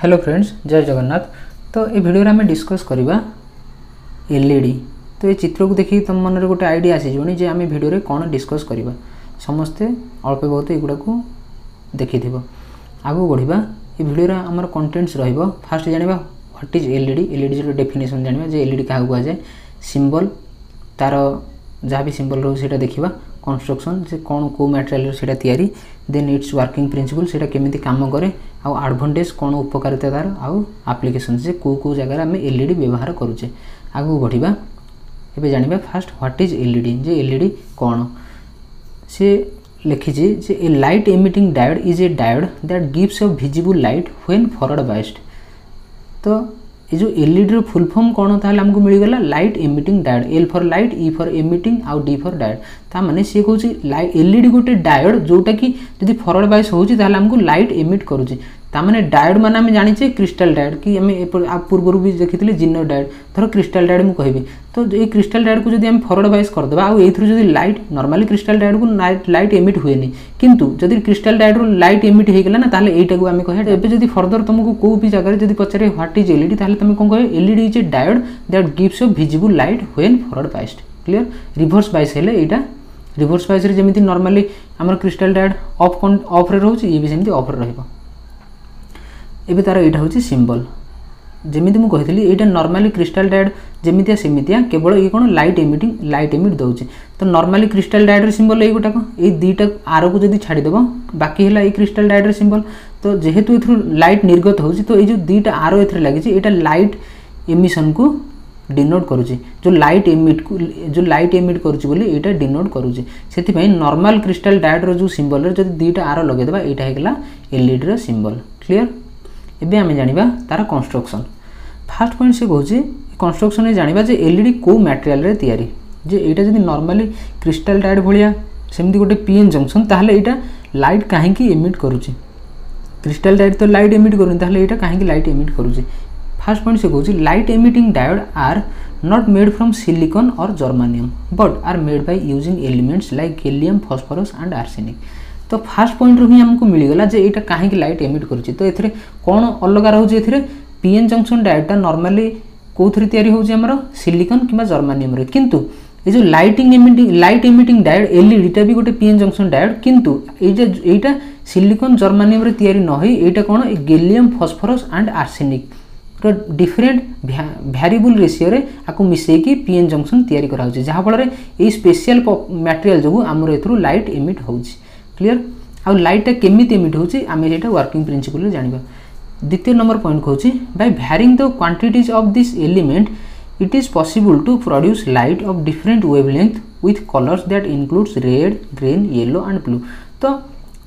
hello friends ଜୟ ଜଗନ୍ନାଥ ତ ଏ ଭିଡ଼ିଓରେ ଆମେ ଡିସ୍କସ୍ କରିବା ଏଲ୍ ଇ ଡି ତ ଏ ଚିତ୍ରକୁ ଦେଖିକି ତୁମ ମନରେ ଗୋଟେ ଆଇଡ଼ିଆ ଆସିଯିବନି ଯେ ଆମେ ଭିଡ଼ିଓରେ କ'ଣ ଡିସ୍କସ୍ କରିବା ସମସ୍ତେ ଅଳ୍ପ ବହୁତ ଏଗୁଡ଼ାକୁ ଦେଖିଥିବ ଆଗକୁ ବଢ଼ିବା ଏ ଭିଡ଼ିଓରେ ଆମର କଣ୍ଟେଣ୍ଟସ୍ ରହିବ ଫାଷ୍ଟ ଜାଣିବା what is L E D L E ଡିର definition ଜାଣିବା ଯେ ଏଲ୍ ଇ ଡି କାହାକୁ କୁହାଯାଏ ସିମ୍ବଲ୍ ତା'ର ଯାହା ବି ସିମ୍ବଲ୍ ରହୁଛି ସେଇଟା ଦେଖିବା କନଷ୍ଟ୍ରକ୍ସନ୍ ସେ କ'ଣ କେଉଁ ମ୍ୟାଟେରିଆଲ୍ର ସେଇଟା ତିଆରି ଦେନ୍ ଇଟ୍ସ ୱାର୍କିଂ ପ୍ରିନ୍ସିପଲ୍ ସେଇଟା କେମିତି କାମ କରେ ଆଉ ଆଡ଼ଭାଣ୍ଟେଜ୍ କ'ଣ ଉପକାରିତା ତା'ର ଆଉ ଆପ୍ଲିକେସନ୍ ଯେ କେଉଁ କେଉଁ ଜାଗାରେ ଆମେ ଏଲ୍ ଇ ଡ଼ି ବ୍ୟବହାର କରୁଛେ ଆଗକୁ ବଢ଼ିବା ଏବେ ଜାଣିବା first what is L E D ଯେ ଏଲ୍ ଇ ଡ଼ି କ'ଣ ସେ ଲେଖିଛି ଯେ a light emitting diode is a diode that gives a visible light when forward biased ତ ଏ ଯେଉଁ ଏଲ୍ଇଡ଼ିର ଫୁଲ୍ ଫର୍ମ କ'ଣ ତାହେଲେ ଆମକୁ ମିଳିଗଲା light emitting diode L for light E for emitting ଆଉ ଡି ଫର୍ ଡାୟଡ଼ ତା ମାନେ ସିଏ କହୁଛି ଏଲ୍ଇଡ଼ି ଗୋଟେ ଡାୟଡ଼ ଯେଉଁଟାକି ଯଦି ଫରୱାର୍ଡ଼ ବାଇସ୍ ହେଉଛି ତାହେଲେ ଆମକୁ ଲାଇଟ୍ ଏମିଟ୍ କରୁଛି তারমানে ডায়োড মানে আমি জানিছে ক্রিস্টাল ডায়োড কি আমি পূর্বর বি দেখি জিনো ডায়োড ধর ক্রিস্টাল ডায়োড মু কহিবি তো এই ক্রিস্টাল ডায়োডকু যদি আমি ফরওয়ার্ড বাইস করদেবা আউ এইথির যদি লাইট নর্মালি ক্রিস্টাল ডায়োডকু লাইট এমিট হুয়ে কিন্তু যদি ক্রিস্টাল ডায়োডরু লাইট এমিট হয়ে গেল না তাহলে এইটাকে আমি কহে এবে যদি ফর্দর তোমাকে কেউ বি জায়গায় যদি পচারে হোয়াট ইজ এলইডি তাহলে তুমি কোন কে LED is a diode that gives a visible light when forward biased clear reverse bias হলে এইটা রিভর্স বাইসরে যেমি নর্মালি আমার ক্রিস্টাল ডায়োড অফ অফ্রে রয়েছে ইয়ে বি সেমি অফ্রে রহব এবে তার এইটা হচ্ছে সিম্বল যেমিতি ମୁଁ କହିଥିଲି ଏଇଟା ନର୍ମାଲି କ୍ରିଷ୍ଟାଲ୍ ଡାଏଡ୍ ଯେମିତିଆ ସେମିତିଆ କେବଳ ଇଏ କ'ଣ ଲାଇଟ୍ ଏମିଟିଂ ଲାଇଟ୍ ଏମିଟ୍ ଦେଉଛି ତ ନର୍ମାଲି କ୍ରିଷ୍ଟାଲ୍ ଡାଏଡ୍ର ସିମ୍ବଲ୍ ଏଇ ଗୋଟାକ ଏଇ ଦୁଇଟା ଆରକୁ ଯଦି ଛାଡ଼ିଦେବ ବାକି ହେଲା ଏଇ କ୍ରିଷ୍ଟାଲ୍ ଡାଏଡ୍ର ସିମ୍ବଲ୍ ତ ଯେହେତୁ ଏଥିରୁ ଲାଇଟ୍ ନିର୍ଗତ ହେଉଛି ତ ଏଇ ଯେଉଁ ଦୁଇଟା ଆର ଏଥିରେ ଲାଗିଛି ଏଇଟା ଲାଇଟ୍ ଏମିସନ୍କୁ ডিনোট করুছি যে লাইট এমিট যে লাইট এমিট করুছি বলে এইটা ডিনোট করুছি সেপাই নর্মাল ক্রিস্টাল ডায়েট্র যে সিম্বলের যদি দুইটা আর লগাই দেবা এইটা হয়ে গেল এলইডির সিম্বল ক্লিয়ার ଏବେ ଆମେ ଜାଣିବା ତା'ର କନଷ୍ଟ୍ରକ୍ସନ୍ ଫାର୍ଷ୍ଟ ପଏଣ୍ଟ ସେ କହୁଛି କନଷ୍ଟ୍ରକ୍ସନ୍ରେ ଜାଣିବା ଯେ ଏଲ୍ଇଡ଼ି କେଉଁ ମ୍ୟାଟେରିଆଲ୍ରେ ତିଆରି ଯେ ଏଇଟା ଯଦି ନର୍ମାଲି କ୍ରିଷ୍ଟାଲ୍ ଟାୟାର୍ଡ଼ ଭଳିଆ ସେମିତି ଗୋଟେ ପିଏନ୍ ଜଙ୍କସନ୍ ତାହେଲେ ଏଇଟା ଲାଇଟ୍ କାହିଁକି ଏମିଟ୍ କରୁଛି ক্রিস্টাল ডায়োড তো লাইট এমিট করুন তাহলে এটা কাহিঁকি লাইট এমিট করুছে ফার্স্ট পয়েন্ট সে কହୁଛି light emitting diode are not made from silicon or germanium but are made by using elements like helium phosphorus and arsenic ତ ଫାର୍ଷ୍ଟ ପଏଣ୍ଟରୁ ହିଁ ଆମକୁ ମିଳିଗଲା ଯେ ଏଇଟା କାହିଁକି ଲାଇଟ୍ ଏମିଟ୍ କରୁଛି ତ ଏଥିରେ କ'ଣ ଅଲଗା ରହୁଛି ଏଥିରେ ପିଏନ୍ ଜଙ୍କସନ୍ ଡାଏଟ୍ଟା ନର୍ମାଲି କେଉଁଥିରେ ତିଆରି ହେଉଛି ଆମର ସିଲିକନ୍ କିମ୍ବା ଜର୍ମାନିୟମରେ କିନ୍ତୁ এই যে lighting emitting light emitting diode এলইডিটা বি গোটে পিএন জংশন ডায়োড কিন্তু এই যে এইটা সিলিকন জর্মানিয়ামরে তৈরি নহই এইটা কোণ gallium phosphorus and arsenic different variable রেসিওরে আকু মিশাইকি পিএন জংশন তৈরি করা হচ্ছে যাফলে এই স্পেশাল ম্যাটেরিয়াল যোগ আমার এর লাইট এমিট হচ্ছে କ୍ଲିଅର ଆଉ ଲାଇଟ୍ଟା କେମିତି ଏମିଟ୍ ହେଉଛି ଆମେ ସେଇଟା ୱାର୍କିଂ ପ୍ରିନ୍ସିପଲ୍ରେ ଜାଣିବା ଦ୍ୱିତୀୟ ନମ୍ବର ପଏଣ୍ଟ କହୁଛି by varying the quantities of this element it is possible to produce light of different wavelength with colors that includes red green yellow and blue तो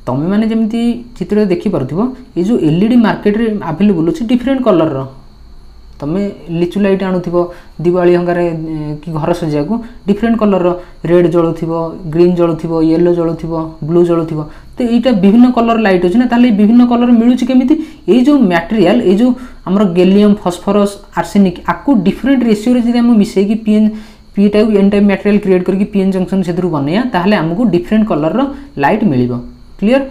तुम्हें मैंने जमी चित्र देखिपुव ये जो एलईडी मार्केट रे आभेलेबुल अच्छे डिफरेन्ट कलर ତୁମେ ଲିଚୁ ଲାଇଟ୍ ଆଣୁଥିବ ଦିୱାଳୀ ହଙ୍ଗାରେ କି ଘର ସଜାଇବାକୁ ଡିଫରେଣ୍ଟ କଲର୍ର ରେଡ୍ ଜଳୁଥିବ ଗ୍ରୀନ୍ ଜଳୁଥିବ ୟେଲୋ ଜଳୁଥିବ ବ୍ଲୁ ଜଳୁଥିବ ତ ଏଇଟା ବିଭିନ୍ନ କଲର୍ ଲାଇଟ୍ ଅଛି ନା ତାହେଲେ ଏଇ ବିଭିନ୍ନ କଲର୍ ମିଳୁଛି କେମିତି ଏଇ ଯେଉଁ ମ୍ୟାଟେରିଆଲ ଏଇ ଯେଉଁ ଆମର ଗେଲିୟମ୍ ଫସ୍ଫରସ୍ ଆର୍ସେନିକ୍ ଆକୁ ଡିଫରେଣ୍ଟ ରେସିଓରେ ଯଦି ଆମେ ମିଶାଇକି PN P type N type material create करके पीएन जंक्शन से बनैया ताहले आमको डिफरेंट कलर लाइट मिल क्लीयर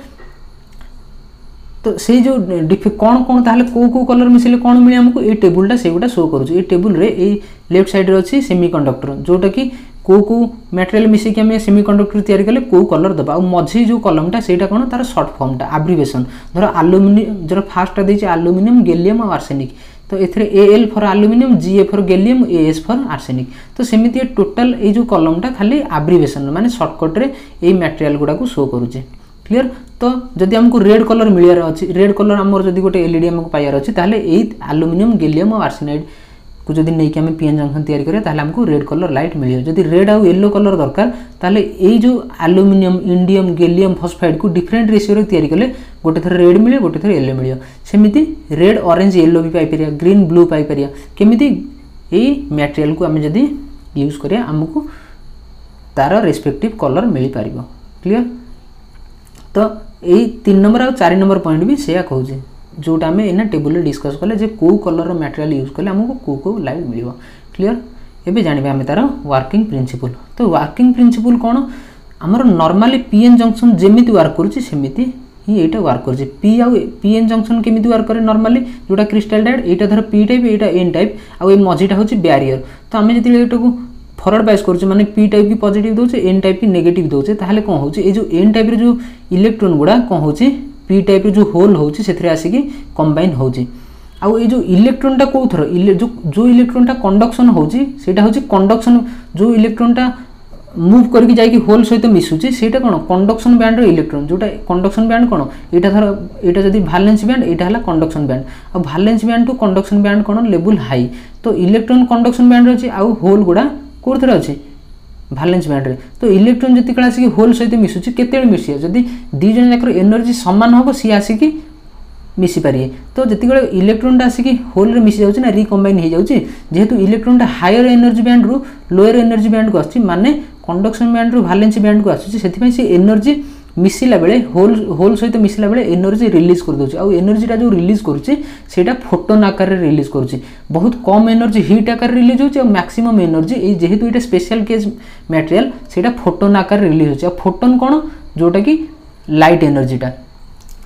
ତ ସେଇ ଯେଉଁ ଡିଫି କ'ଣ କ'ଣ ତାହେଲେ କେଉଁ କେଉଁ କଲର୍ ମିଶିଲେ କ'ଣ ମିଳେ ଆମକୁ ଏଇ ଟେବୁଲ୍ଟା ସେଇଗୁଡ଼ା ଶୋ କରୁଛି ଏଇ ଟେବୁଲ୍ରେ ଏଇ ଲେଫ୍ଟ ସାଇଡ଼୍ରେ ଅଛି ସେମି କଣ୍ଡକ୍ଟର ଯେଉଁଟାକି କେଉଁ କେଉଁ ମେଟେରିଆଲ୍ ମିଶିକି ଆମେ ସେମି କଣ୍ଡକ୍ଟର ତିଆରି କଲେ କେଉଁ କଲର୍ ଦେବା ଆଉ ମଝି ଯେଉଁ କଲମଟା ସେଇଟା କ'ଣ ତା'ର ସର୍ଟ ଫର୍ମଟା ଆବ୍ରିଭେସନ୍ ଧର ଆଲୁମିନିୟମ୍ ଧର ଫାର୍ଷ୍ଟଟା ଦେଇଛି ଆଲୁମିନିୟମ୍ ଗେଲିୟମ୍ ଆଉ ଆର୍ସେନିକ୍ ତ ଏଥିରେ A L for aluminium G A for gallium A S for arsenic তো সেমিতি টোটাল এই যে কলমটা খালি আব্রিভেসন মানে সর্টকটরে এই ম্যাটেরিয়াল গুড়া শো করুছে ক্লিয়ার তো যদি আমি রেড কলর মিলিয়ার অছি রেড কলর আমার যদি গোটে এলইডি আমি পাইবার অছি তাহলে এই আলুমিনিয়াম গেলিয়াম আর আর্সেনাইড কু যদি নেই আমি পিএন জংশন তৈরি করি তাহলে আমি রেড কলর লাইট মিলিয়ে যদি রেড আউ ইয়েলো কলর দরকার তাহলে এই যে আলুমিনিয়াম ইন্ডিয়াম গেলিয়াম ফসফাইড কু ডিফরেন্ট রেসিওরে তৈরি কলে গোটে থর রেড মিলে গোটে থর ইয়েলো মিলিয়ে সেমিতি রেড অরেঞ্জ ইয়েলো বি পাইপার গ্রিন ব্লু পাইপার কেমিতি এই ম্যাটেরিয়াল কু আমি যদি ইউজ করিয়া আমাকে তার রেসপেক্টিভ কলর মিলিপার ক্লিয়ার ତ ଏଇ ତିନି ନମ୍ବର ଆଉ ଚାରି ନମ୍ବର ପଏଣ୍ଟ ବି ସେଇଆ କହୁଛି ଯେଉଁଟା ଆମେ ଏଇନା ଟେବୁଲରେ ଡିସ୍କସ୍ କଲେ ଯେ କେଉଁ କଲର୍ର ମ୍ୟାଟେରିଆଲ୍ ୟୁଜ୍ କଲେ ଆମକୁ କେଉଁ କେଉଁ ଲାଇଟ୍ ମିଳିବ କ୍ଲିଅର୍ ଏବେ ଜାଣିବେ ଆମେ ତା'ର ୱାର୍କିଂ ପ୍ରିନ୍ସିପୁଲ୍ ତ ୱାର୍କିଂ ପ୍ରିନ୍ସିପୁଲ୍ କ'ଣ ଆମର ନର୍ମାଲି ପି ଏନ୍ ଜଙ୍କସନ୍ ଯେମିତି ୱାର୍କ କରୁଛି ସେମିତି ହିଁ ଏଇଟା ୱାର୍କ କରୁଛି ପି ଆଉ ପି ଏନ୍ ଜଙ୍କସନ୍ କେମିତି ୱାର୍କ କରେ ନର୍ମାଲି ଯେଉଁଟା କ୍ରିଷ୍ଟାଲ୍ ଟାଇପ୍ ଏଇଟା ଧର ପି ଟାଇପ୍ ଏଇଟା ଏନ୍ ଟାଇପ୍ ଆଉ ଏ ମଝିଟା ହେଉଛି ବ୍ୟାରିୟର୍ ତ ଆମେ ଯେତେବେଳେ ଏଇଟାକୁ ফরওয়ার্ড বাইস করছে মানে পি টাইপ কি পজিটিভ দেছে এন টাইপ কি নেগেটিভ দেছে তাহলে কম হচ্ছে এই যে এন টাইপের যে ইলেকট্রন গুড়া কম হচ্ছে পি টাইপের যে হোল হচ্ছে সেথিরে আসিকি কম্বাইন হচ্ছে আউ এই যে ইলেকট্রনটা কোথর যে ইলেকট্রনটা কন্ডকশন হচ্ছে সেটা হচ্ছে কন্ডকশন যে ইলেকট্রনটা মুভ করি যাই হোল সহ মিশুছে সেটা কোণ কন্ডকশন ব্যান্ডর ইলেকট্রন যেটা কন্ডকশন ব্যান্ড কোণ এটা ধর এটা যদি ভালেন্স ব্যান্ড এটা হল conduction band R valence band to conduction band কোণ লেভেল হাই তো ইলেকট্রন কন্ডকশন ব্যান্ড রয়েছে আউ হোল গুড়া କେଉଁଥିରେ ଅଛି ଭାଲେନ୍ସ ବ୍ୟାଣ୍ଡରେ ତ ଇଲେକ୍ଟ୍ରୋନ୍ ଯେତେବେଳେ ଆସିକି ହୋଲ୍ ସହିତ ମିଶୁଛି କେତେବେଳେ ମିଶିବ ଯଦି ଦୁଇ ଜଣ ଯାକର ଏନର୍ଜି ସମାନ ହେବ ସିଏ ଆସିକି ମିଶିପାରିବେ ତ ଯେତେବେଳେ ଇଲେକ୍ଟ୍ରନଟା ଆସିକି ହୋଲ୍ରେ ମିଶିଯାଉଛି ନା ରିକମ୍ବାଇନ୍ ହେଇଯାଉଛି ଯେହେତୁ ଇଲେକ୍ଟ୍ରୋନ୍ଟା ହାୟର ଏନର୍ଜି ବ୍ୟାଣ୍ଡରୁ ଲୋୟର ଏନର୍ଜି ବ୍ୟାଣ୍ଡକୁ ଆସୁଛି ମାନେ କଣ୍ଡକ୍ସନ୍ ବ୍ୟାଣ୍ଡରୁ ଭାଲେନ୍ସ ବ୍ୟାଣ୍ଡକୁ ଆସୁଛି ସେଥିପାଇଁ ସେ ଏନର୍ଜି ମିଶିଲା ବେଳେ ହୋଲ୍ ହୋଲ୍ ସହିତ ମିଶିଲା ବେଳେ ଏନର୍ଜି ରିଲିଜ୍ କରିଦେଉଛି ଆଉ ଏନର୍ଜିଟା ଯେଉଁ ରିଲିଜ୍ କରୁଛି ସେଇଟା ଫୋଟନ୍ ଆକାରରେ ରିଲିଜ୍ କରୁଛି ବହୁତ କମ୍ ଏନର୍ଜି ହିଟ୍ ଆକାରରେ ରିଲିଜ୍ ହେଉଛି ଆଉ ମ୍ୟାକ୍ସିମମ୍ ଏନର୍ଜି ଏଇ ଯେହେତୁ ଏଇଟା ସ୍ପେଶାଲ୍ କେସ୍ ମ୍ୟାଟେରିଆଲ୍ ସେଇଟା ଫୋଟନ୍ ଆକାରରେ ରିଲିଜ୍ ହେଉଛି ଆଉ ଫୋଟନ୍ କ'ଣ ଯେଉଁଟାକି ଲାଇଟ୍ ଏନର୍ଜିଟା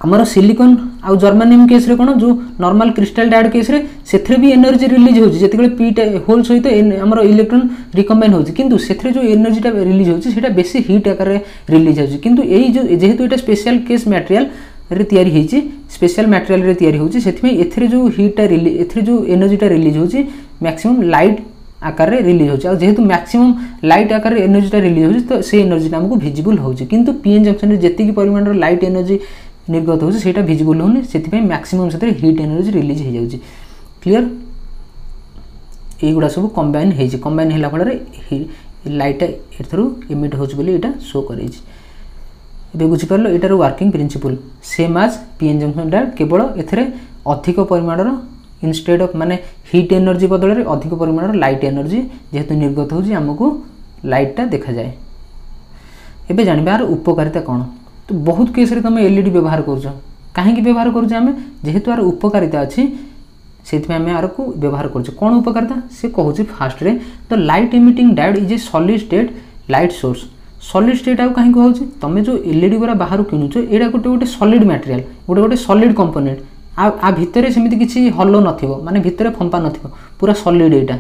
ଆମର ସିଲିକନ୍ ଆଉ ଜର୍ମାନିୟମ୍ କେସ୍ରେ କ'ଣ ଯେଉଁ ନର୍ମାଲ୍ କ୍ରିଷ୍ଟାଲ୍ ଡାଏଡ଼୍ କେସ୍ରେ ସେଥିରେ ବି ଏନର୍ଜି ରିଲିଜ୍ ହେଉଛି ଯେତେବେଳେ ପିଟା ହୋଲ୍ ସହିତ ଆମର ଇଲେକ୍ଟ୍ରନ୍ ରିକମ୍ବାଇନ୍ ହେଉଛି କିନ୍ତୁ ସେଥିରେ ଯେଉଁ ଏନର୍ଜିଟା ରିଲିଜ୍ ହେଉଛି ସେଇଟା ବେଶୀ ହିଟ୍ ଆକାରରେ ରିଲିଜ୍ ହେଉଛି କିନ୍ତୁ ଏଇ ଯେଉଁ ଯେହେତୁ ଏଇଟା ସ୍ପେଶାଲ୍ କେସ୍ ମ୍ୟାଟେରିଆଲ୍ ରେ ତିଆରି ହେଇଛି ସ୍ପେଶାଲ ମ୍ୟାଟେରିଆଲରେ ତିଆରି ହେଉଛି ସେଥିପାଇଁ ଏଥିରେ ଯେଉଁ ହିଟ୍ଟା ରିଲି ଏଥିରେ ଯେଉଁ ଏନର୍ଜିଟା ରିଲିଜ୍ ହେଉଛି ମ୍ୟାକ୍ସିମମ୍ ଲାଇଟ୍ ଆକାରରେ ରିଲିଜ୍ ହେଉଛି ଆଉ ଯେହେତୁ ମ୍ୟାକ୍ସିମମ୍ ଲାଇଟ୍ ଆକାରରେ ଏନର୍ଜିଟା ରିଲିଜ୍ ହେଉଛି ତ ସେ ଏନର୍ଜିଟା ଆମକୁ ଭିଜିବୁଲ୍ ହେଉଛି କିନ୍ତୁ ପିଏନ୍ ଜଙ୍କସନ୍ରେ ଯେତିକି ପରିମାଣର ଲାଇଟ୍ ଏନର୍ଜି ନିର୍ଗତ ହେଉଛି ସେଇଟା ଭିଜିବୁଲ୍ ହେଉନି ସେଥିପାଇଁ ମ୍ୟାକ୍ସିମମ୍ ସେଥିରେ ହିଟ୍ ଏନର୍ଜି ରିଲିଜ୍ ହୋଇଯାଉଛି କ୍ଲିଅର୍ ଏଇଗୁଡ଼ା ସବୁ କମ୍ବାଇନ୍ ହୋଇଛି କମ୍ବାଇନ୍ ହେଲା ଫଳରେ ଲାଇଟ୍ଟା ଏଥିରୁ ଇମିଟ୍ ହେଉଛି ବୋଲି ଏଇଟା ସୋ କରେଇଛି ଏବେ ବୁଝିପାରିଲ ଏଇଟାର working principle same as P N ଜଙ୍କସନ୍ଟା କେବଳ ଏଥିରେ ଅଧିକ ପରିମାଣର ଇନଷ୍ଟେଡ୍ ଅଫ୍ ମାନେ ହିଟ୍ ଏନର୍ଜି ବଦଳରେ ଅଧିକ ପରିମାଣର ଲାଇଟ୍ ଏନର୍ଜି ଯେହେତୁ ନିର୍ଗତ ହେଉଛି ଆମକୁ ଲାଇଟ୍ଟା ଦେଖାଯାଏ ଏବେ ଜାଣିବା ଏହାର ଉପକାରିତା କ'ଣ ତ ବହୁତ କେସ୍ରେ ତୁମେ ଏଲ୍ ଇ ଡ଼ି ବ୍ୟବହାର କରୁଛ କାହିଁକି ବ୍ୟବହାର କରୁଛେ ଆମେ ଯେହେତୁ ଆର ଉପକାରିତା ଅଛି ସେଇଥିପାଇଁ ଆମେ ଆରକୁ ବ୍ୟବହାର କରୁଛେ କ'ଣ ଉପକାରିତା ସେ କହୁଛି ଫାର୍ଷ୍ଟରେ the light emitting diode is a solid state light source solid state ଆଉ କାହିଁକି କୁହାହେଉଛି ତୁମେ ଯେଉଁ ଏଲ୍ ଇ ଡ଼ି ଗୁରା ବାହାରୁ କିଣୁଛ ଏଇଟା ଗୋଟେ ଗୋଟେ ସଲିଡ୍ ମ୍ୟାଟେରିଆଲ୍ ଗୋଟେ ଗୋଟେ ସଲିଡ୍ କମ୍ପୋନେଣ୍ଟ ଆଉ ଆ ଭିତରେ ସେମିତି କିଛି ହଲ ନଥିବ ମାନେ ଭିତରେ ଫମ୍ପା ନଥିବ ପୁରା ସଲିଡ୍ ଏଇଟା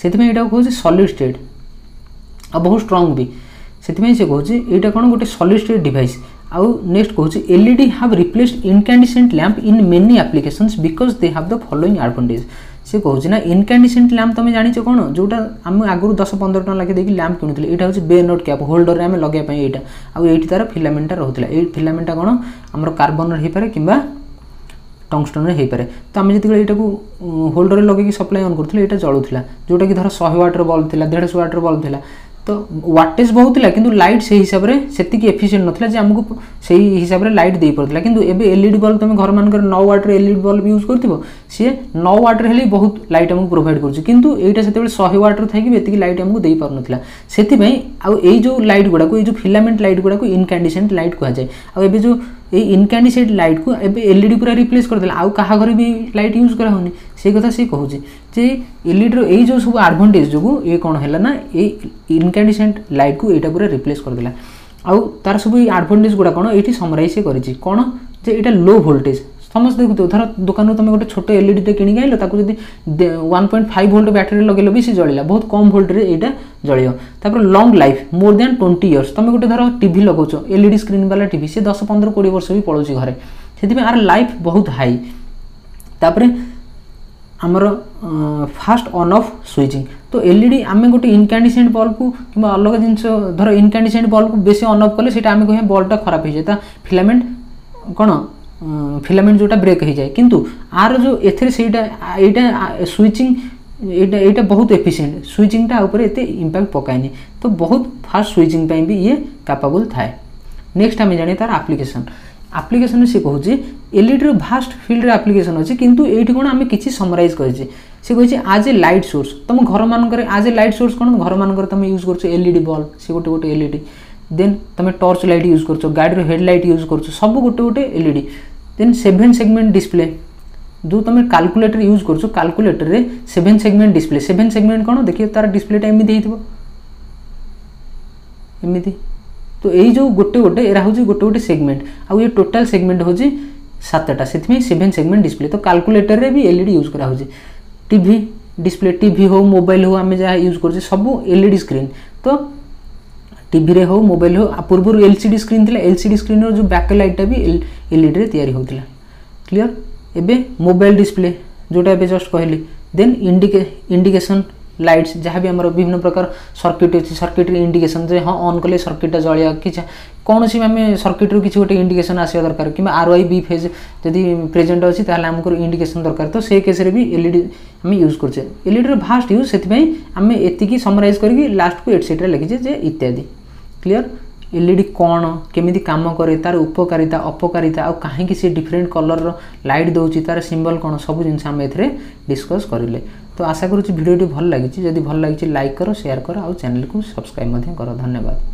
ସେଥିପାଇଁ ଏଇଟାକୁ କହୁଛି ସଲିଡ୍ ଷ୍ଟେଟ୍ ଆଉ ବହୁତ ଷ୍ଟ୍ରଙ୍ଗ ବି ସେଥିପାଇଁ ସେ କହୁଛି ଏଇଟା କ'ଣ ଗୋଟେ ସଲିଡ୍ ଷ୍ଟେଟ୍ ଡିଭାଇସ୍ ଆଉ ନେକ୍ସଟ କହୁଛି L E D have replaced incandescent lamp in many applications because they have the following advantage ସେ କହୁଛି ନା ଇନକ୍ୟାଣ୍ଡିସେଣ୍ଟ ଲ୍ୟାମ୍ପ ତମେ ଜାଣିଛ କ'ଣ ଯେଉଁଟା ଆମେ ଆଗରୁ ଦଶ ପନ୍ଦର ଟଙ୍କା ଲେଖି ଦେଇକି ଲ୍ୟାମ୍ପ କିଣୁଥିଲେ ଏଇଟା ହେଉଛି ବେ ନଟ୍ କ୍ୟାପ୍ ହୋଲ୍ଡର୍ରେ ଆମେ ଲଗାଇବା ପାଇଁ ଏଇଟା ଆଉ ଏଇଠି ତା'ର ଫିଲାମେଣ୍ଟଟା ରହୁଥିଲା ଏଇ ଫିଲାମେଣ୍ଟଟା କ'ଣ ଆମର କାର୍ବନର ହୋଇପାରେ କିମ୍ବା ଟଙ୍ଗଷ୍ଟନରେ ହେଇପାରେ ତ ଆମେ ଯେତେବେଳେ ଏଇଟାକୁ ହୋଲ୍ଡର୍ରେ ଲଗେଇକି ସପ୍ଲାଏ ଅନ୍ କରୁଥିଲେ ଏଇଟା ଜଳୁଥିଲା ଯେଉଁଟାକି ଧର ଶହେ ୱାଟ୍ର ବଲ୍ବ ଥିଲା ଦେଢ଼ଶହ ୱାଟ୍ର ବଲ୍ବ ଥିଲା ତ ୱାଟେଜ୍ ବହୁତ ଥିଲା କିନ୍ତୁ ଲାଇଟ୍ ସେଇ ହିସାବରେ ସେତିକି ଏଫିସିଏଣ୍ଟ ନଥିଲା ଯେ ଆମକୁ ସେଇ ହିସାବରେ ଲାଇଟ୍ ଦେଇପାରୁଥିଲା କିନ୍ତୁ ଏବେ ଏଲ୍ଇଡ଼ି ବଲ୍ବ ତୁମେ ଘରମାନଙ୍କରେ ନଅ ୱାଟ୍ରେ ଏଲ୍ଇଡ଼ି ବଲ୍ବ ୟୁଜ୍ କରିଥିବ ସିଏ ନଅ ୱାଟ୍ରେ ହେଲେ ବହୁତ ଲାଇଟ୍ ଆମକୁ ପ୍ରୋଭାଇଡ଼ କରୁଛି କିନ୍ତୁ ଏଇଟା ସେତେବେଳେ ଶହେ ୱାଟ୍ରେ ଥାଇକି ଏତିକି ଲାଇଟ୍ ଆମକୁ ଦେଇପାରୁନଥିଲା ସେଥିପାଇଁ ଆଉ ଏଇ ଯେଉଁ ଲାଇଟ୍ ଗୁଡ଼ାକୁ ଏଇ ଯେଉଁ ଫିଲାମେଣ୍ଟ ଲାଇଟ୍ ଗୁଡ଼ାକୁ ଇନକାଣ୍ଡିସେଣ୍ଟ ଲାଇଟ୍ କୁହାଯାଏ ଆଉ ଏବେ ଯେଉଁ ଏଇ ଇନକ୍ୟାଣ୍ଡିସେଟ୍ ଲାଇଟ୍କୁ ଏବେ ଏଲ୍ଇଡ଼ି ପୁରା ରିପ୍ଲେସ୍ କରିଦେଲା ଆଉ କାହା ଘରେ ବି ଲାଇଟ୍ ୟୁଜ୍ କରାହେଉନି ସେଇ କଥା ସେ କହୁଛି ଯେ ଏଲ୍ଇଡ଼ିର ଏଇ ଯେଉଁ ସବୁ ଆଡ଼ଭାଣ୍ଟେଜ୍ ଯୋଗୁଁ ଏ କ'ଣ ହେଲା ନା ଏଇ ଇନକ୍ୟାଣ୍ଡିସେଣ୍ଟ ଲାଇଟ୍କୁ ଏଇଟା ପୁରା ରିପ୍ଲେସ୍ କରିଦେଲା ଆଉ ତା'ର ସବୁ ଏଇ ଆଡ଼ଭାଣ୍ଟେଜ୍ ଗୁଡ଼ା କ'ଣ ଏଇଠି ସମରାଇଜ୍ ସେ କରିଛି କ'ଣ ଯେ ଏଇଟା ଲୋ ଭୋଲ୍ଟେଜ୍ ସମସ୍ତେ ଦେଖୁଥିବ ଧର ଦୋକାନରୁ ତୁମେ ଗୋଟେ ଛୋଟ ଏଲ୍ଇଡ଼ିଟେ କିଣିକି ଆଣିଲ ତାକୁ ଯଦି one point five volt battery ଲଗେଇଲ ବି ସେ ଜଳିଲା ବହୁତ କମ୍ ଭୋଲ୍ଟରେ ଏଇଟା ଜଳିବ ତାପରେ long life more than twenty years ତୁମେ ଗୋଟେ ଧର ଟିଭି ଲଗାଉଛ ଏଲ୍ଇଡ଼ି ସ୍କ୍ରିନ୍ ବାଲା ଟିଭି ସେ ଦଶ ପନ୍ଦର କୋଡ଼ିଏ ବର୍ଷ ବି ପଳାଉଛି ଘରେ ସେଥିପାଇଁ ଆର ଲାଇଫ୍ ବହୁତ ହାଇ ତାପରେ ଆମର ଫାଷ୍ଟ ଅନ୍ ଅଫ୍ ସୁଇଚିଂ ତ ଏଲ୍ଇଡ଼ି ଆମେ ଗୋଟେ ଇନକାଣ୍ଡିସେଣ୍ଟ ବଲ୍କୁ କିମ୍ବା ଅଲଗା ଜିନିଷ ଧର ଇନକାଣ୍ଡିସେଣ୍ଟ ବଲ୍କୁ ବେଶୀ ଅନ୍ ଅଫ୍ କଲେ ସେଇଟା ଆମେ କହିବା ବଲ୍ଟା ଖରାପ ହେଇଯାଏ ତା ଫିଲାମେଣ୍ଟ କ'ଣ ଫିଲାମେଣ୍ଟ ଯେଉଁଟା ବ୍ରେକ୍ ହେଇଯାଏ କିନ୍ତୁ ଆର ଯେଉଁ ଏଥିରେ ସେଇଟା ଏଇଟା ସୁଇଚିଂ ଏଇଟା ଏଇଟା ବହୁତ ଏଫିସିଏଣ୍ଟ ସୁଇଚିଂଟା ଉପରେ ଏତେ ଇମ୍ପାକ୍ଟ ପକାଏନି ତ ବହୁତ ଫାଷ୍ଟ ସୁଇଚିଂ ପାଇଁ ବି ଇଏ କାପାବୁଲ୍ ଥାଏ ନେକ୍ସଟ ଆମେ ଜାଣିବା ତା'ର ଆପ୍ଲିକେସନ୍ ଆପ୍ଲିକେସନ୍ ସେ କହୁଛି ଏଲ୍ଇଡ଼ିର ଭାଷ୍ଟ ଫିଲ୍ଡରେ ଆପ୍ଲିକେସନ୍ ଅଛି କିନ୍ତୁ ଏଇଠି କ'ଣ ଆମେ କିଛି ସମରାଇଜ୍ କରିଛେ ସେ କହିଛି ଆଜ୍ ଏ ଲାଇଟ୍ ସୋର୍ସ ତୁମ ଘରମାନଙ୍କରେ ଆଜ୍ ଏ ଲାଇଟ୍ ସୋର୍ସ କ'ଣ ଘରମାନଙ୍କରେ ତୁମେ ୟୁଜ୍ କରୁଛ ଏଲ୍ଇଡ଼ି ବଲ୍ବ ସେ ଗୋଟେ ଗୋଟେ ଏଲ୍ଇଡ଼ି ଦେନ୍ ତୁମେ ଟର୍ଚ୍ଚ ଲାଇଟ୍ ୟୁଜ୍ କରୁଛ ଗାଡ଼ିର ହେଡ଼୍ ଲାଇଟ୍ ୟୁଜ୍ କରୁଛ ସବୁ ଗୋଟେ ଗୋଟେ LED then seven segment display जो तुम काल्कुलेटर यूज करुच काल्कुलेटर में seven segment display seven segment कौन देखिए तार डिस्प्लेटा एमती होमती तो यही जो गोटे गोटे एरा हूँ गोटे गोटे सेगमेंट आउ ये टोटाल सेगमेंट हूँ সাতটা সেই সেভেন সেগমেন্ট ডিসপ্লে তো কাল্কুলেটরের বি এলইডি ইউজ করা হচ্ছে টিভি ডিসপ্লে টিভি হো মোবাইল হো আমি যা ইউজ করছি সবু এলইডি স্ক্রিন তো টিভিরে হো মোবাইল হো পূর্বর এলসিডি স্ক্রিন লা এলসিডি স্ক্রিনর যে ব্যাক লাইটটা বি এলইডি তৈরি হোলা ক্লিয়ার ଏବେ ମୋବାଇଲ ଡିସପ୍ଲେ ଯେଉଁଟା ଏବେ ଜଷ୍ଟ କହିଲି ଦେନ୍ ଇଣ୍ଡିକେ ଇଣ୍ଡିକେସନ୍ ଲାଇଟ୍ସ ଯାହା ବି ଆମର ବିଭିନ୍ନ ପ୍ରକାର ସର୍କିଟ୍ ଅଛି ସର୍କିଟ୍ରେ ଇଣ୍ଡିକେସନ୍ ଯେ ହଁ ଅନ୍ କଲେ ସର୍କିଟ୍ଟା ଜଳିବା କି କୌଣସି ଆମେ ସର୍କିଟ୍ରୁ କିଛି ଗୋଟେ ଇଣ୍ଡିକେସନ୍ ଆସିବା ଦରକାର କିମ୍ବା ଆର୍ ୱାଇ ବି ଫେଜ୍ ଯଦି ପ୍ରେଜେଣ୍ଟ ଅଛି ତାହେଲେ ଆମକୁ ଇଣ୍ଡିକେସନ୍ ଦରକାର ତ ସେ କେସ୍ରେ ବି ଏଲ୍ଇଡ଼ି ଆମେ ୟୁଜ୍ କରୁଛେ ଏଲ୍ଇଡ଼ିର ଭାଷ୍ଟ ୟୁଜ୍ ସେଥିପାଇଁ ଆମେ ଏତିକି ସମରାଇଜ୍ କରିକି ଲାଷ୍ଟକୁ ଏଟ୍ସେଟ୍ରା ଲେଖିଛେ ଯେ ଇତ୍ୟାଦି କ୍ଲିଅର୍ ଏଲ୍ଇଡ଼ି କ'ଣ କେମିତି କାମ କରେ ତା'ର ଉପକାରିତା ଅପକାରିତା ଆଉ କାହିଁକି ସେ ଡିଫରେଣ୍ଟ କଲର୍ର ଲାଇଟ୍ ଦେଉଛି ତା'ର ସିମ୍ବଲ୍ କ'ଣ ସବୁ ଜିନିଷ ଆମେ ଏଥିରେ ଡିସ୍କସ୍ କରିଲେ ତ ଆଶା କରୁଛି ଭିଡ଼ିଓଟି ଭଲ ଲାଗିଛି ଯଦି ଭଲ ଲାଗିଛି ଲାଇକ୍ କର ସେୟାର କର ଆଉ ଚ୍ୟାନେଲକୁ ସବସ୍କ୍ରାଇବ୍ ମଧ୍ୟ କର ଧନ୍ୟବାଦ